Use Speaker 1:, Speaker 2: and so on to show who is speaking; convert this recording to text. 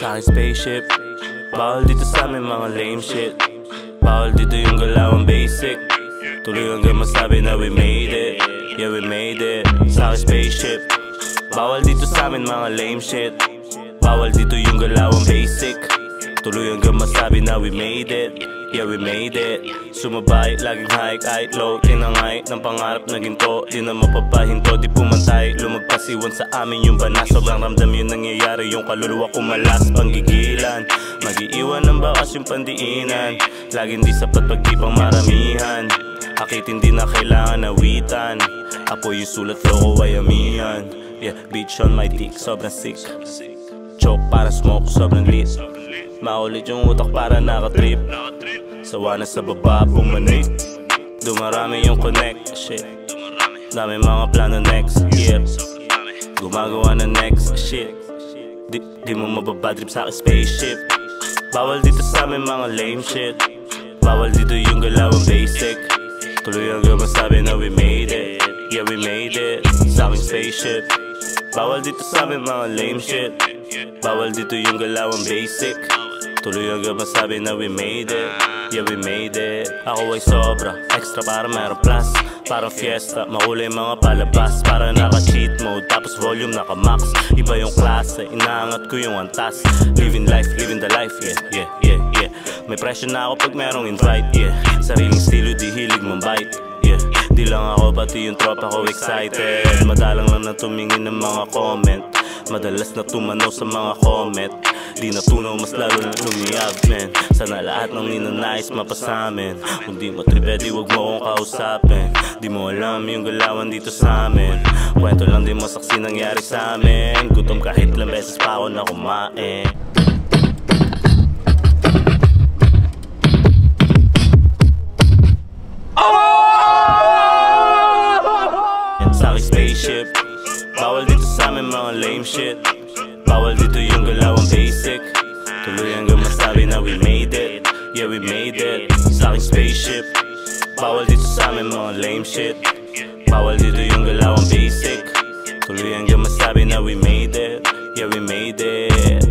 Speaker 1: sa aking spaceship. Bawal dito sa amin mga lame shit. Bawal dito yung galawang basic. Tuloy hanggang masabi na we made it. Yeah we made it. Sa aking spaceship. Bawal dito sa amin mga lame shit. Bawal dito yung galawang basic. Tuloy hanggang masabi na we made it Yeah we made it. Sumabay, laging high kahit low. Tinangay ng pangarap na ginto. Di na mapapahinto, di pumantay. Lumagpas iwan sa amin yung bana. Sobrang ramdam yung nangyayari Yung kaluluwa ko malas, panggigilan Mag-iiwan ng bakas yung pandiinan. Laging di sapat pag di pang maramihan. Akit hindi na kailangan awitan. Apoy yung sulat flow ko ay amihan Yeah, bitch on my dick, sobrang sick. Choke para smoke, sobrang lit. Maulit yung utak para nakatrip Sawa na sa baba, bumanik Dumarami yung connect, shit. Dami mga plano next, yeah. Gumagawa ng next, shit. Di, di mo mababadrip sa spaceship. Bawal dito sa amin mga lame shit. Bawal dito yung galawang basic. Tuloy hanggang masabi na we made it. Yeah we made it. Sa aking spaceship. Bawal dito sa amin mga lame shit. Bawal dito yung galawang basic Tuloy hanggang masabi na we made it. Yeah we made it. Ako ay sobra Extra para meron plus Parang fiesta Makulay mga palabas. Para naka-cheat mode Tapos volume naka-max. Iba yung klase Inaangat ko yung antas. Living life, living the life Yeah, yeah, yeah, yeah. May pressure na ako pag merong invite Yeah. Sariling stilo di hilig mong bite Yeah. Di lang ako pati yung tropa ko excited. Madalang lang na tumingin ng mga comment. Madalas na tumanaw sa mga comment Di natunaw mas lalo na lumiyab men Sana lahat ng ninanais mapasamin. Kung di mo tripe di wag mo akong kausapin. Di mo alam yung galawan dito sa amin. Kwento lang di mo saksi nangyari sa amin. Gutom kahit ilang beses pa ako na kumain Bawal dito sa amin mga lame shit Bawal dito yung galawang basic. Tuloy hanggang masabi na we made it. Yeah we made it. Sa aking spaceship. Bawal dito sa amin mga lame shit. Bawal dito yung galawang basic. Tuloy hanggang masabi na we made it. Yeah we made it.